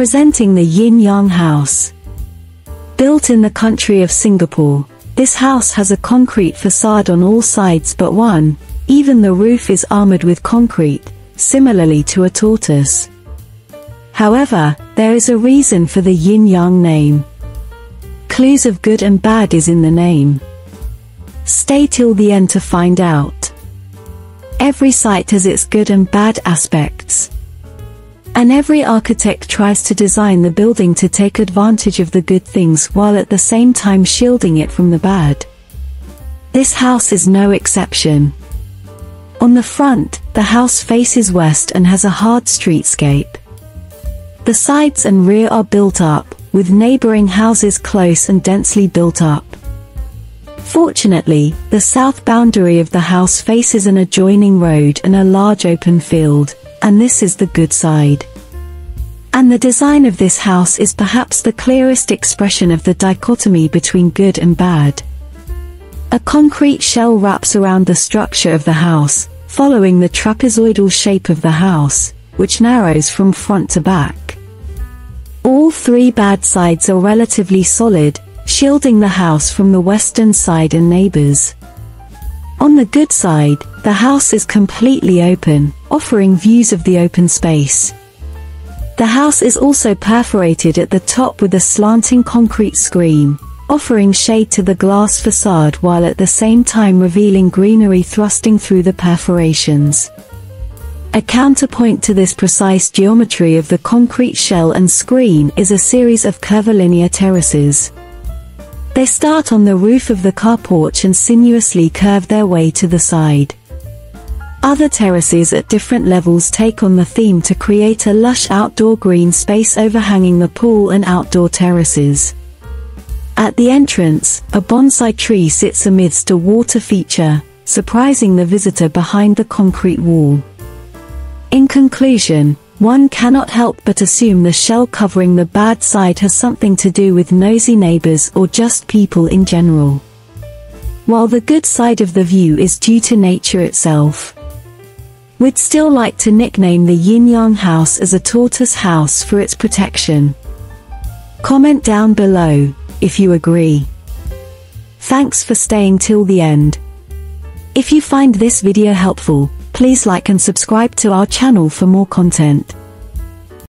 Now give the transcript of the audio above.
Presenting the Yin Yang House. Built in the country of Singapore, this house has a concrete facade on all sides but one, even the roof is armored with concrete, similarly to a tortoise. However, there is a reason for the Yin Yang name. Clues of good and bad is in the name. Stay till the end to find out. Every site has its good and bad aspects. And every architect tries to design the building to take advantage of the good things while at the same time shielding it from the bad. This house is no exception. On the front, the house faces west and has a hard streetscape. The sides and rear are built up, with neighboring houses close and densely built up. Fortunately, the south boundary of the house faces an adjoining road and a large open field, and this is the good side. And the design of this house is perhaps the clearest expression of the dichotomy between good and bad. A concrete shell wraps around the structure of the house, following the trapezoidal shape of the house, which narrows from front to back. All three bad sides are relatively solid, shielding the house from the western side and neighbors. On the good side, the house is completely open, offering views of the open space. The house is also perforated at the top with a slanting concrete screen, offering shade to the glass facade while at the same time revealing greenery thrusting through the perforations. A counterpoint to this precise geometry of the concrete shell and screen is a series of curvilinear terraces. They start on the roof of the car porch and sinuously curve their way to the side. Other terraces at different levels take on the theme to create a lush outdoor green space overhanging the pool and outdoor terraces. At the entrance, a bonsai tree sits amidst a water feature, surprising the visitor behind the concrete wall. In conclusion, one cannot help but assume the shell covering the bad side has something to do with nosy neighbors or just people in general. While the good side of the view is due to nature itself. We'd still like to nickname the Yin Yang house as a tortoise house for its protection. Comment down below, if you agree. Thanks for staying till the end. If you find this video helpful, Please like and subscribe to our channel for more content.